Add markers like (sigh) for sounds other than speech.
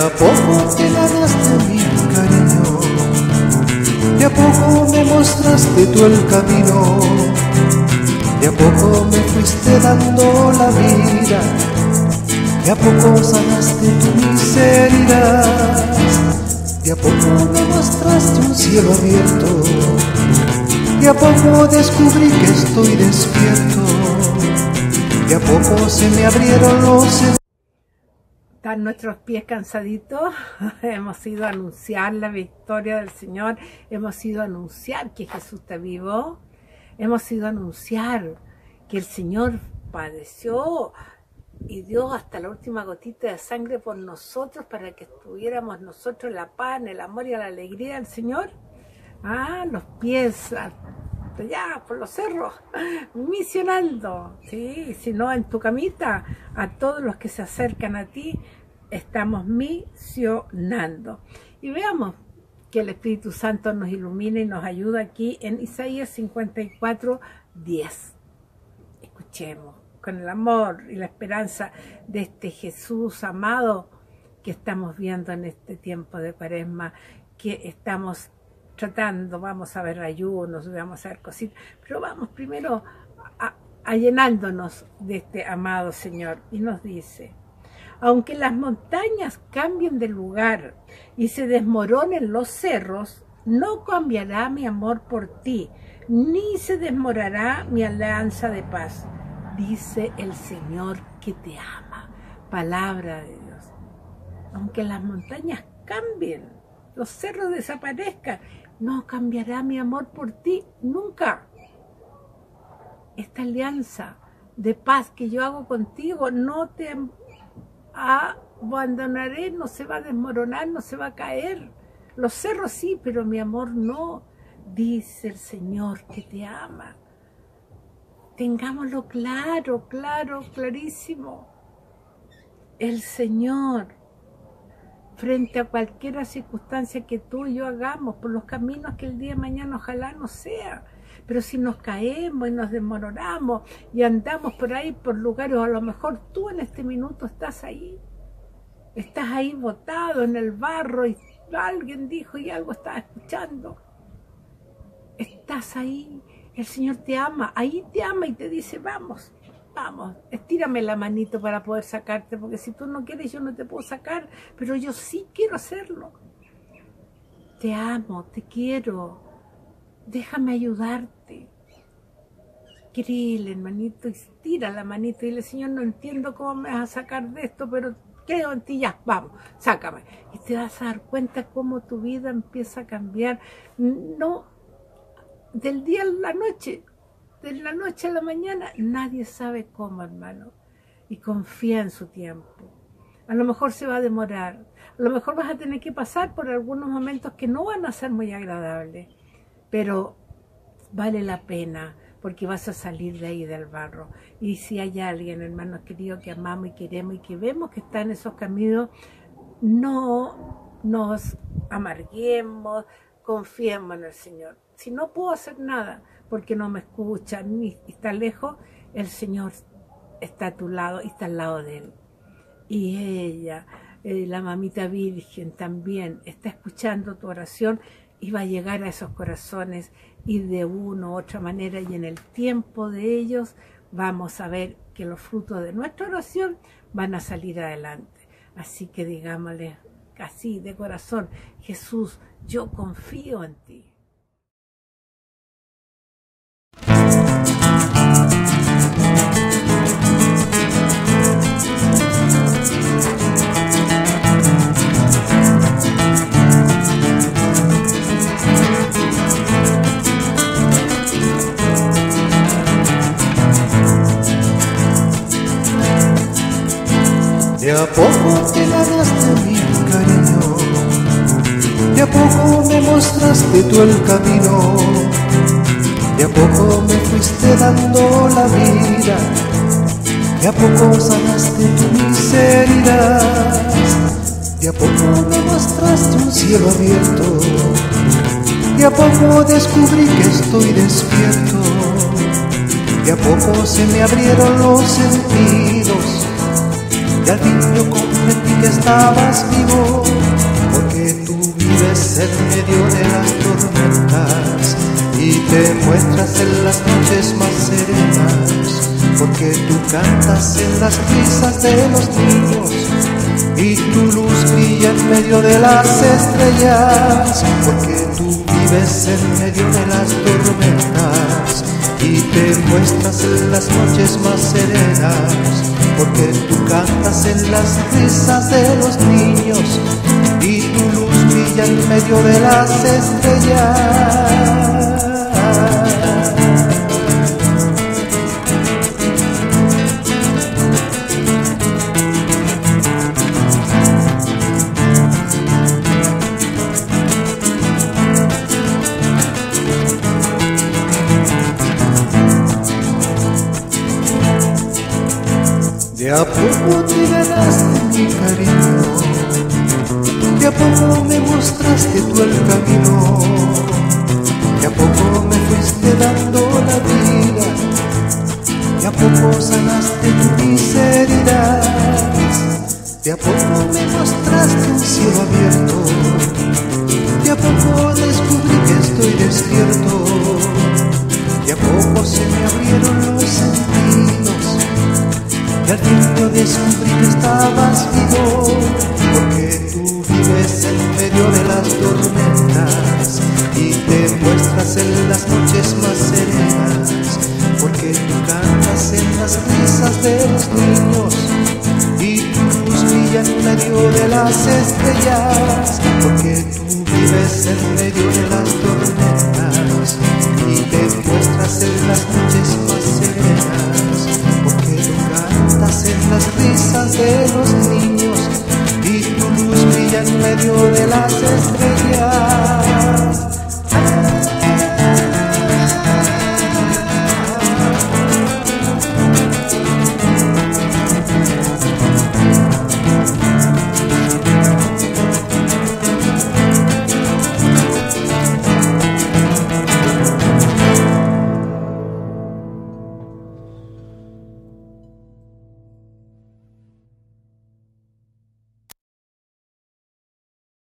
a poco te ganaste mi cariño, de a poco me mostraste tú el camino, de a poco me fuiste dando la vida, de a poco sanaste tu miseria, de a poco me mostraste un cielo abierto, de a poco descubrí que estoy despierto, de a poco se me abrieron los están nuestros pies cansaditos, (laughs) hemos ido a anunciar la victoria del Señor, hemos ido a anunciar que Jesús está vivo, hemos ido a anunciar que el Señor padeció y dio hasta la última gotita de sangre por nosotros para que estuviéramos nosotros la paz, el amor y la alegría del Señor. Ah, los pies ya por los cerros, misionando, ¿sí? si no en tu camita, a todos los que se acercan a ti, estamos misionando. Y veamos que el Espíritu Santo nos ilumine y nos ayuda aquí en Isaías 54, 10. Escuchemos con el amor y la esperanza de este Jesús amado que estamos viendo en este tiempo de cuaresma, que estamos tratando, vamos a ver ayunos, vamos a ver cositas, pero vamos primero a, llenándonos de este amado Señor. Y nos dice, aunque las montañas cambien de lugar y se desmoronen los cerros, no cambiará mi amor por ti, ni se desmorará mi alianza de paz, dice el Señor que te ama. Palabra de Dios. Aunque las montañas cambien, los cerros desaparezcan, no cambiará mi amor por ti nunca. Esta alianza de paz que yo hago contigo no te abandonaré, no se va a desmoronar, no se va a caer. Los cerros sí, pero mi amor no, dice el Señor que te ama. Tengámoslo claro, claro, clarísimo. El Señor frente a cualquier circunstancia que tú y yo hagamos, por los caminos que el día de mañana ojalá no sea. Pero si nos caemos y nos desmoronamos y andamos por ahí, por lugares, a lo mejor tú en este minuto estás ahí. Estás ahí botado en el barro y alguien dijo y algo estás escuchando. Estás ahí, el Señor te ama, ahí te ama y te dice, vamos, vamos, estírame la manito para poder sacarte, porque si tú no quieres yo no te puedo sacar, pero yo sí quiero hacerlo. Te amo, te quiero, déjame ayudarte. Créele, hermanito, estira la manito y dile, Señor, no entiendo cómo me vas a sacar de esto, pero creo en ti, ya, vamos, sácame. Y te vas a dar cuenta cómo tu vida empieza a cambiar. No del día a la noche, de la noche a la mañana, nadie sabe cómo, hermano. Y confía en su tiempo. A lo mejor se va a demorar. A lo mejor vas a tener que pasar por algunos momentos que no van a ser muy agradables. Pero vale la pena porque vas a salir de ahí del barro. Y si hay alguien, hermano querido, que amamos y queremos y que vemos que está en esos caminos, no nos amarguemos, confiemos en el Señor. Si no puedo hacer nada, porque no me escucha ni está lejos, el Señor está a tu lado y está al lado de él. Y ella, eh, la mamita virgen también, está escuchando tu oración y va a llegar a esos corazones y de una u otra manera y en el tiempo de ellos vamos a ver que los frutos de nuestra oración van a salir adelante. Así que digámosle así de corazón, Jesús, yo confío en ti. De a poco te ganaste mi cariño, de a poco me mostraste tú el camino, de a poco me fuiste dando la vida, de a poco sanaste tu miseria, de a poco me mostraste un cielo abierto, de a poco descubrí que estoy despierto, de a poco se me abrieron los sentidos y al fin yo comprendí que estabas vivo, porque tú vives en medio de las tormentas y te muestras en las noches más serenas, porque tú cantas en las risas de los niños y tu luz brilla en medio de las estrellas, porque tú vives en medio de las tormentas y te muestras en las noches más serenas, porque tú cantas en las risas de los niños y tu luz brilla en medio de las estrellas. De a poco te ganaste mi cariño, de a poco me mostraste tú el camino, medio